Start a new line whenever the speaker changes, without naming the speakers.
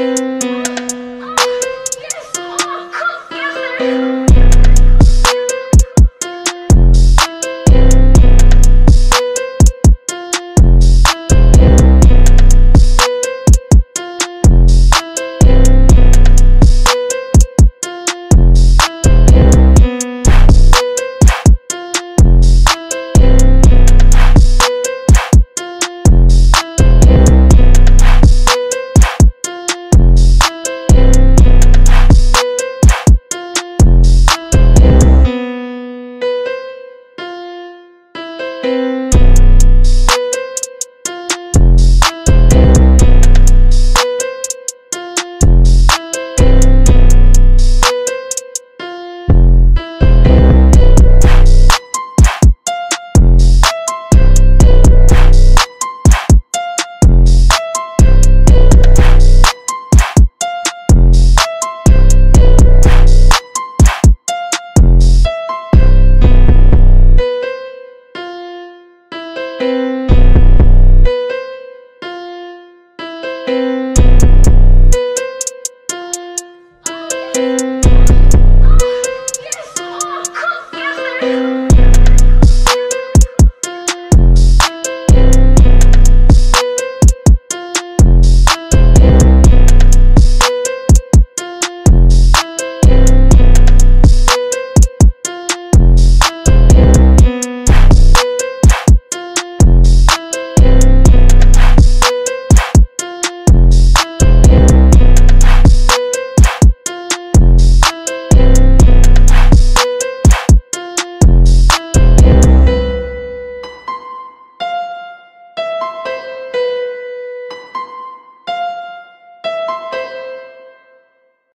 Música Música you